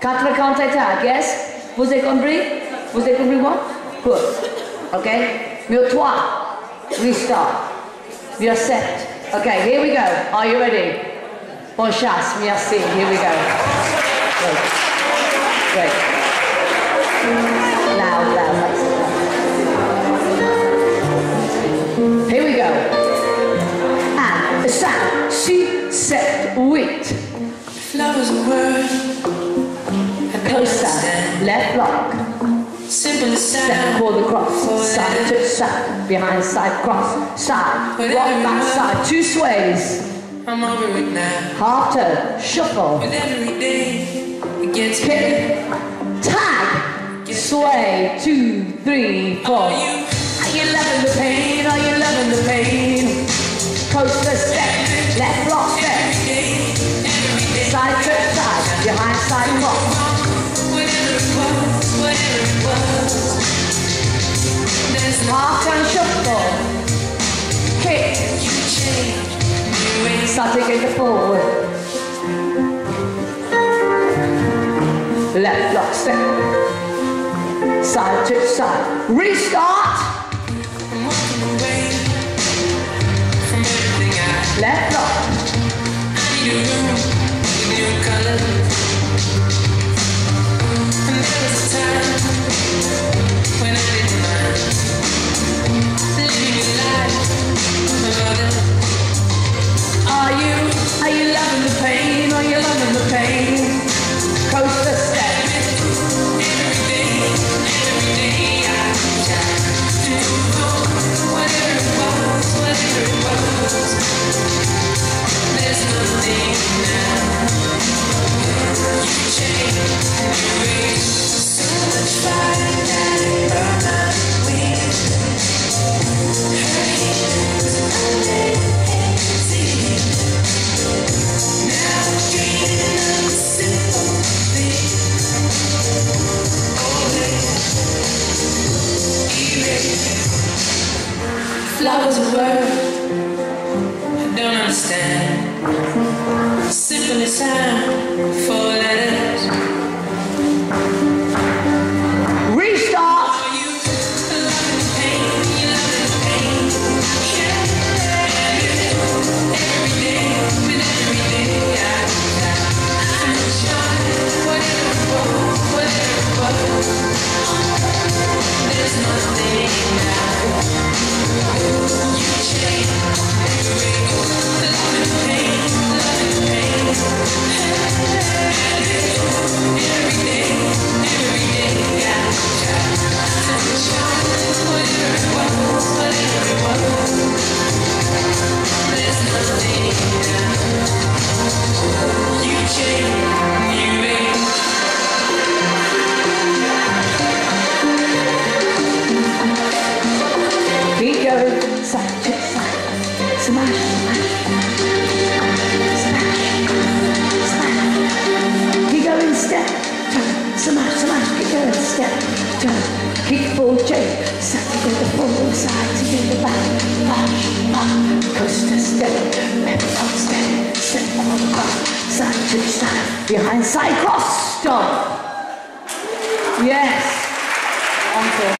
Quatre cantatas, yes? Vous avez compris? Vous avez compris what? Good. Okay? Mur trois. Restart. Mur sept. Okay, here we go. Are you ready? Bonne chasse. Merci. Here we go. Great. Great. Loud, loud. Here we go. And cinq, six, sept, huit. Flowers a word. Left block. Simple Step for the cross. Side to side. Behind side cross. Side. Rock back side. Two sways. I'm over it now. Half turn. Shuffle. With every day, it gets Kick. Tag. Sway. Two, three, four. Are you loving the pain? Are you loving the pain? Coaster step. Left block step. every day, every day? Side to side. Behind side cross. The forward. Left block step. Side to side. Restart. Left block. The pain? Are you loving the pain? Flowers a Behind side cross. Stop. Yes. Encore.